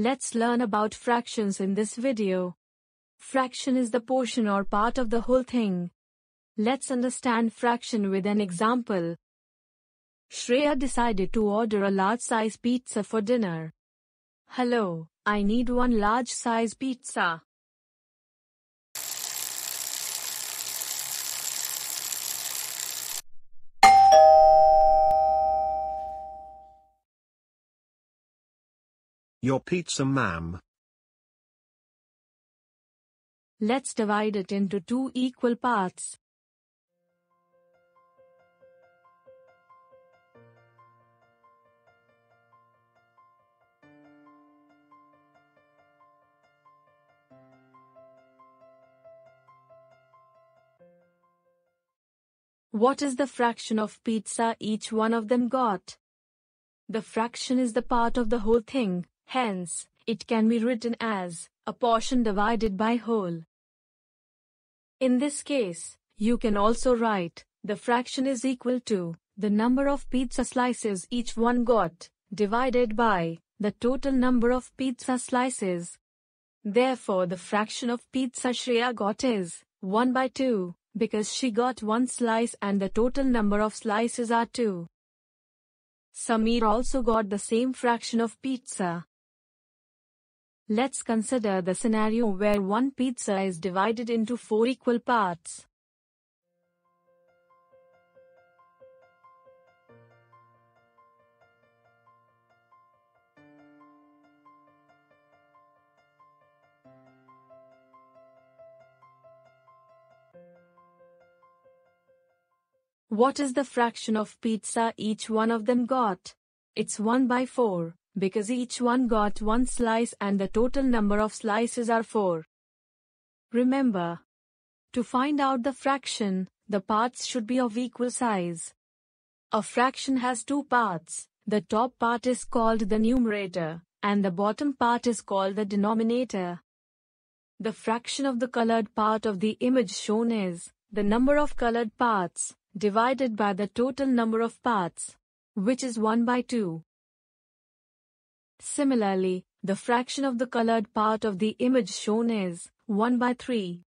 Let's learn about fractions in this video. Fraction is the portion or part of the whole thing. Let's understand fraction with an example. Shreya decided to order a large size pizza for dinner. Hello, I need one large size pizza. Your pizza ma'am. Let's divide it into two equal parts. What is the fraction of pizza each one of them got? The fraction is the part of the whole thing, hence, it can be written as a portion divided by whole. In this case, you can also write the fraction is equal to the number of pizza slices each one got divided by the total number of pizza slices. Therefore, the fraction of pizza Shreya got is 1 by 2 because she got one slice and the total number of slices are 2. Samir also got the same fraction of pizza. Let's consider the scenario where one pizza is divided into four equal parts. What is the fraction of pizza each one of them got? It's 1 by 4, because each one got one slice and the total number of slices are 4. Remember, to find out the fraction, the parts should be of equal size. A fraction has two parts. The top part is called the numerator, and the bottom part is called the denominator. The fraction of the colored part of the image shown is the number of colored parts divided by the total number of parts, which is 1 by 2. Similarly, the fraction of the colored part of the image shown is 1 by 3.